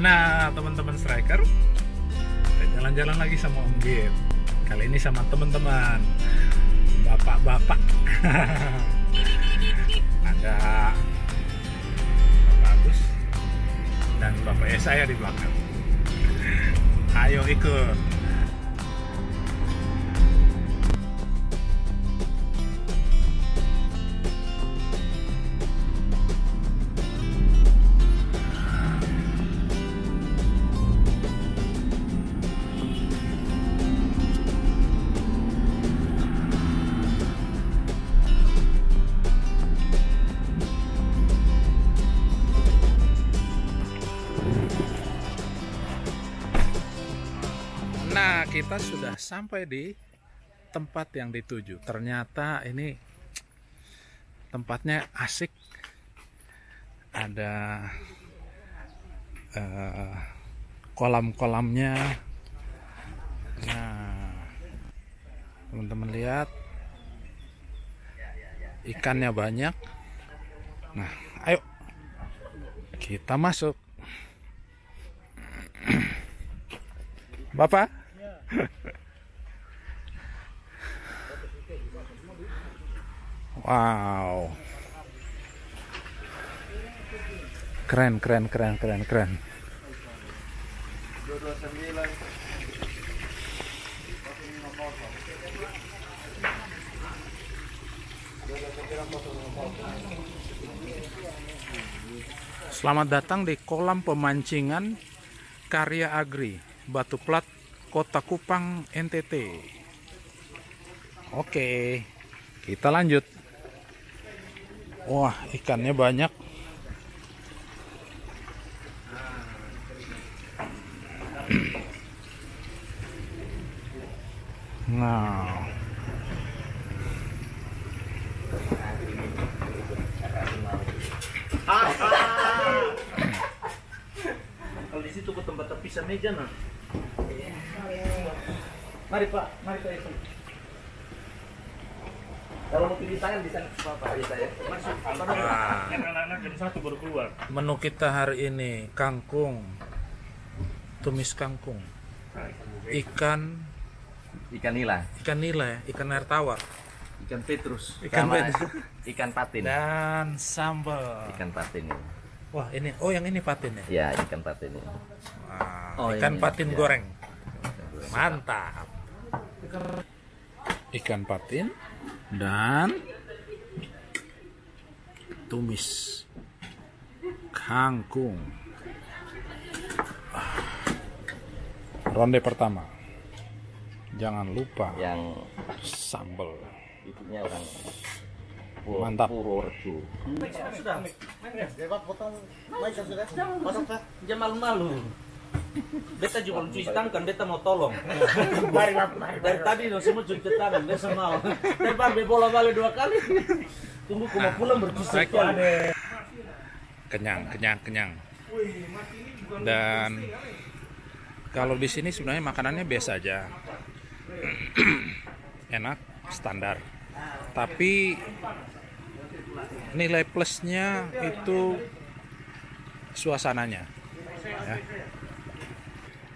Nah, teman-teman striker, kita jalan-jalan lagi sama Om Gip. Kali ini sama teman-teman, bapak-bapak. Ada Bapak Agus dan Bapak saya di belakang. Ayo ikut. Kita sudah sampai di tempat yang dituju. Ternyata ini tempatnya asik. Ada eh, kolam-kolamnya. Nah, teman-teman lihat ikannya banyak. Nah, ayo kita masuk. Bapak? Wow. Keren, keren, keren, keren, keren. Selamat datang di kolam pemancingan Karya Agri, Batu Plat, Kota Kupang, NTT. Oke, kita lanjut. Wah, ikannya banyak. Nah, Kalau di situ ke tempat terpisah meja nah. Mari Pak, mari Pak Isi. Kalau mau pilih tangan bisa Pak bisa ya. Masuk. Anak-anak satu baru keluar. menu kita hari ini kangkung, tumis kangkung, ikan, ikan nila, ikan nila, ya, ikan air tawar, Ikan Petrus. ikan bed- ikan patin, dan sambal. ikan patin ini. Wah ini, oh yang ini patin ya? Ya ikan patin ini. Wah, Oh, ikan ini, patin ya. goreng, mantap. Ikan patin dan tumis kangkung. Ronde pertama. Jangan lupa Yang sambal. itunya orang Mantap. Purworejo. Sudah. Jangan malu-malu. Beta juga belum cuci tangan, beta mau tolong. Dari tadi no, semua cuci tangan, beta mau. Be bola balik dua kali. Tunggu aku mau pulang bercuci sekali. kenyang, kenyang, kenyang. Dan kalau di sini sebenarnya makanannya biasa aja, enak, standar. Tapi nilai plusnya itu suasananya. Ya.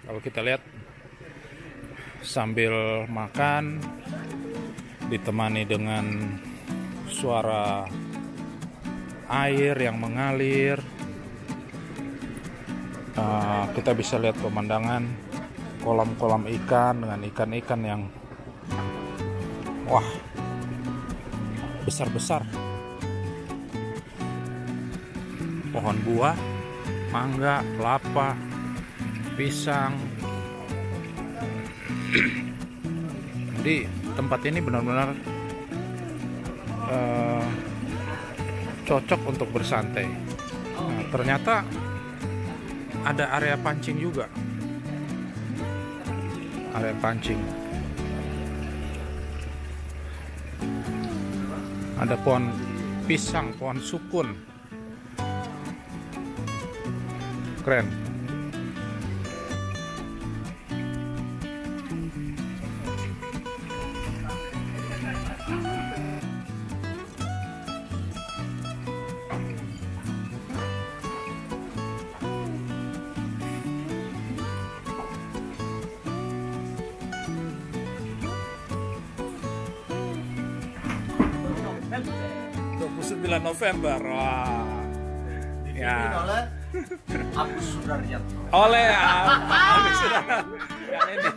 Kalau kita lihat sambil makan ditemani dengan suara air yang mengalir. Uh, kita bisa lihat pemandangan kolam-kolam ikan dengan ikan-ikan yang wah besar-besar. Pohon buah, mangga, kelapa, pisang. Jadi tempat ini benar-benar uh, cocok untuk bersantai. Nah, ternyata ada area pancing juga. Area pancing. Ada pohon pisang, pohon sukun. Keren. November. Wah. Ya. oleh Agus Sudaryanto. Oleh Agus sudah yang ini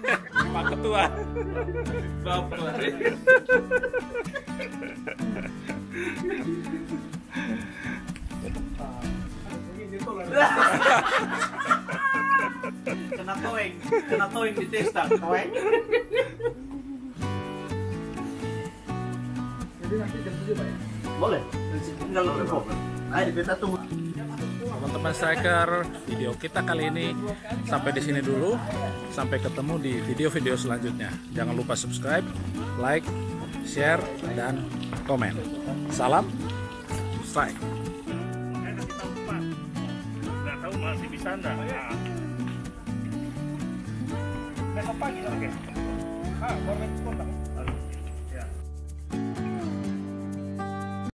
Pak Ketua. Bapak. kena toeng, kena toeng di testa, toeng. Boleh. Tinggal info. Ayo kita tunggu. Teman-teman striker, video kita kali ini sampai di sini dulu. Sampai ketemu di video-video selanjutnya. Jangan lupa subscribe, like, share, dan komen. Salam strike. Nggak tahu masih bisa enggak? Nah. Besok pagi oke. Ah, komen kontak.